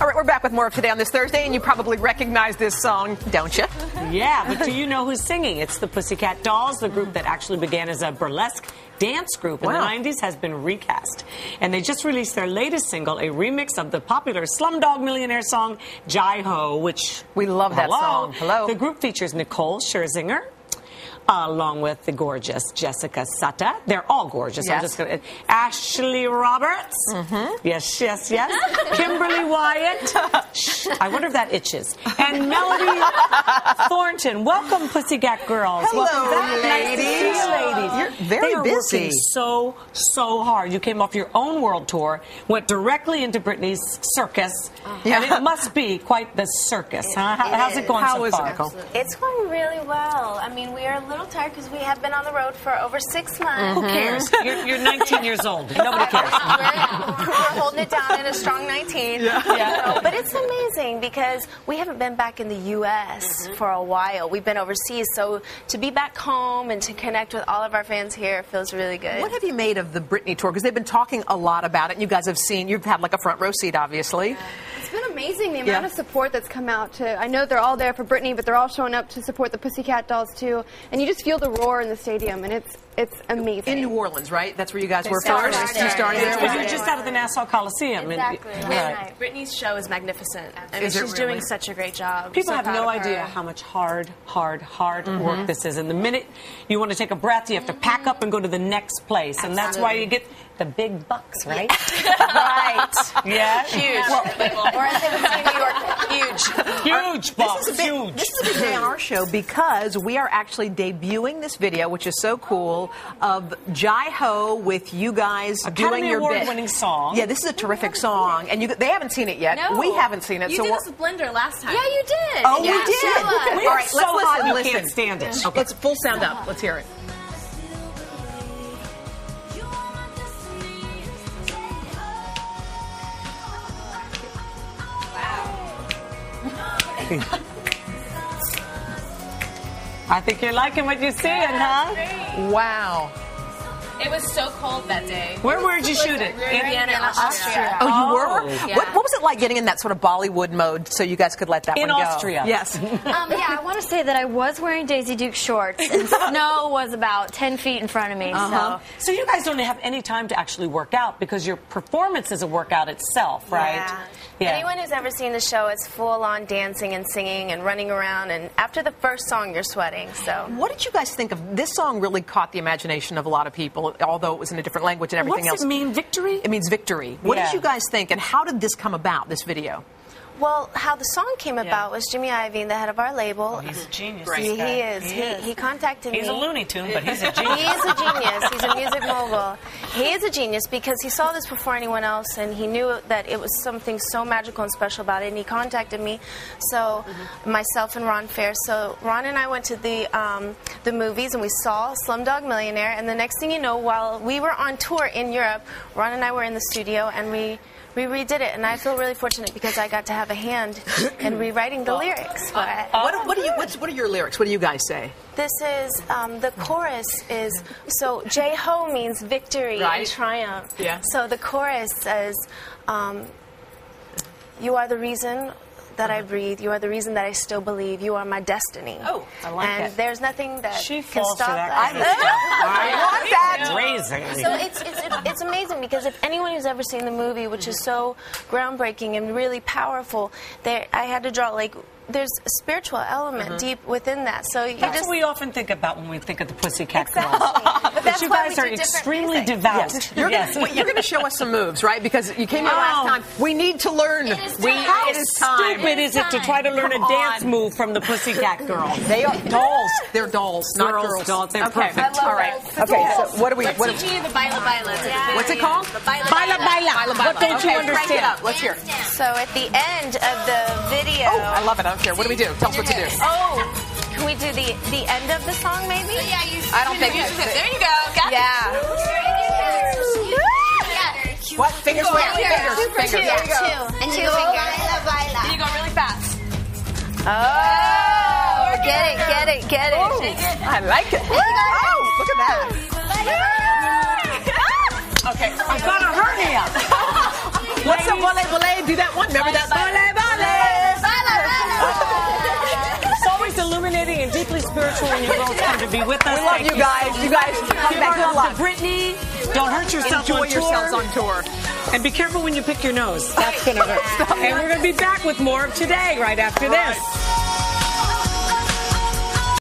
All right, we're back with more of Today on this Thursday, and you probably recognize this song, don't you? Yeah, but do you know who's singing? It's the Pussycat Dolls, the group that actually began as a burlesque dance group in Wow. the 90s, has been recast. And they just released their latest single, a remix of the popular Slumdog Millionaire song, Jai Ho, which. We love that Hello. song. Hello. The group features Nicole Scherzinger. Along with the gorgeous Jessica Sutta. They're all gorgeous. I'm just going to. Ashley Roberts. Mm-hmm. Yes, yes, yes. Kimberly Wyatt. Shh, I wonder if that itches. And Melody Thornton. Welcome, Pussycat Girls. Hello, Welcome back. Nice to see you, ladies. ladies. You're very they are busy. working so, so hard. You came off your own world tour, went directly into Britney's circus, and it must be quite the circus. Huh? It How's is. it going How so is it, far? Nicole? It's going really well. I mean, we are a little tired because we have been on the road for over six months. Who cares? You're, you're 19 years old. Nobody cares. We're, holding it down in a strong 19. Yeah. So, but it's amazing because we haven't been back in the U.S. Mm-hmm. for a while. We've been overseas. So to be back home and to connect with all of our fans here feels really good. What have you made of the Britney tour? Because they've been talking a lot about it. and You guys have seen, you've had like a front row seat, obviously. Been amazing the amount Yeah. of support that's come out to. I know they're all there for Britney, but they're all showing up to support the Pussycat Dolls too. And you just feel the roar in the stadium, and it's it's amazing. In New Orleans, right? That's where you guys were started first. there. You started there. Because you're just out of the Nassau Coliseum. and- Exactly. right. And Britney's show is magnificent. I mean, Is she's really? doing such a great job. People So have no idea how much hard, hard, hard Mm-hmm. work this is. And the minute you want to take a breath, you have to pack up and go to the next place. And that's why you get the big bucks, right? right. Yeah. Huge. or as they would say in New York, huge. Huge bucks. This is, a big, huge. this is a big day on our show because we are actually debuting this video, which is so cool, of Jai Ho with you guys doing Academy your bit. Award-winning song. Yeah, this is a terrific song, and you, they haven't seen it yet. No. We haven't seen it, You so did we're- this with Blender last time. Yeah, you did. Oh, yeah, we did. show us. We All are right, so let's listen. hot you listen. can't stand it. Okay. Let's full sound up. Let's hear it. I think you're liking what you're seeing, huh? Wow. It was so cold that day. Where where did you shoot it? Vienna, Austria. Oh, you Oh. were? Yeah. What, what was it like getting in that sort of Bollywood mode so you guys could let that In one go? Austria. Yes. Um, yeah, I want to say that I was wearing Daisy Duke shorts, and snow was about 10 feet in front of me. Uh-huh. So you guys don't have any time to actually work out because your performance is a workout itself, right? Yeah. Anyone who's ever seen the show, it's full on dancing and singing and running around. And after the first song, you're sweating. So What did you guys think of this song? Really caught the imagination of a lot of people, although it was in a different language and everything What's else. it mean, victory? It means victory. What Yeah. did you guys think, and how did this come about? This video. Well, how the song came about was Jimmy Iovine, the head of our label. Oh, he's a genius. He, this guy. he is. He, he contacted He's me. He's a Looney Tune, but he's a genius. He is a genius. He's a music mogul. He is a genius because he saw this before anyone else, and he knew that it was something so magical and special about it. And he contacted me, so myself and Ron Fair. So Ron and I went to the um, the movies, and we saw Slumdog Millionaire. And the next thing you know, while we were on tour in Europe, Ron and I were in the studio, and we. We redid it, and I feel really fortunate because I got to have a hand in rewriting the lyrics for it. what, what, do you, what's, what are your lyrics? What do you guys say? This is um, the chorus is so Jai Ho means victory Right. and triumph. Yeah. So the chorus says, um, "You are the reason." That I breathe. You are the reason that I still believe. You are my destiny. Oh, I like and it. there's nothing that She can stop that that. kind of stuff. I want that. Crazy. So it's, it's, it's amazing because if anyone who's ever seen the movie, which is so groundbreaking and really powerful, there I had to draw like there's a spiritual element mm-hmm. deep within that. So you That's just what we often think about when we think of the Pussycat Girls. exactly. But But that's you guys are extremely music. devout. Yes. You're, Yes. Gonna, you're going to show us some moves, right? Because you came here oh. last Oh. time. We need to learn. is we. How it is time. stupid is it to try to learn a dance on. move from the Pussycat Girls? They are dolls. They're dolls, not Girls, girls. dolls. They're okay. perfect. All right. Okay. So what do we? We're What, teaching you the baila baila. what's it called? The baila Baila, baila. Baila, baila. What don't you okay, Crank it understand? up. Let's hear. So at the end of the video, Oh, I love it. I don't care. What do we do? Tell us what to do. Oh, can we do the the end of the song maybe? Oh, yeah, you. I don't think you it's- There you go. Got it. Yeah. What? Fingers where? Fingers. Fingers. two. There you go. Two. And two fingers. Then you go really fast. Oh, get it, get it, get it. I like it. Oh, look at that. Okay. I've got a hernia. What's up, Wale Wale? Do that one. Remember that? To be with us. We love Thank you guys. so You guys come Give back. love to luck. Britney. Don't hurt yourself Enjoy on yourselves on tour. And be careful when you pick your nose. That's going to hurt. and we're going to be back with more of today right after this.